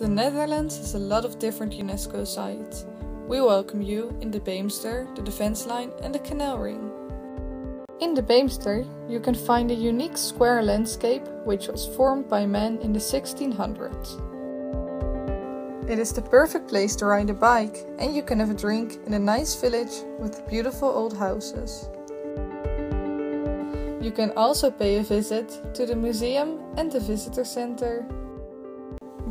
The Netherlands has a lot of different UNESCO sites. We welcome you in the Beemster, the Defence Line and the Canal Ring. In the Beemster, you can find a unique square landscape which was formed by man in the 1600s. It is the perfect place to ride a bike and you can have a drink in a nice village with beautiful old houses. You can also pay a visit to the museum and the visitor center.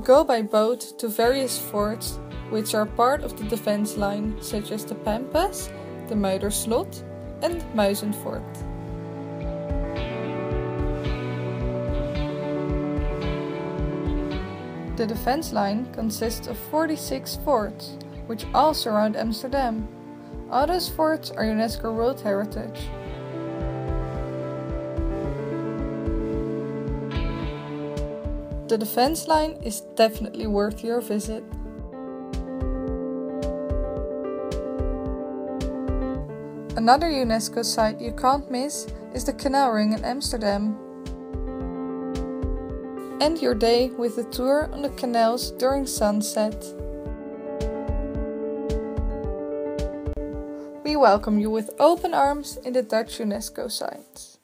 Go by boat to various forts which are part of the defense line such as the Pampus, the Muiderslot and Muizenfort. The defense line consists of 46 forts, which all surround Amsterdam. All those forts are UNESCO World Heritage. The defense line is definitely worth your visit. Another UNESCO site you can't miss is the Canal Ring in Amsterdam. End your day with a tour on the canals during sunset. We welcome you with open arms in the Dutch UNESCO sites.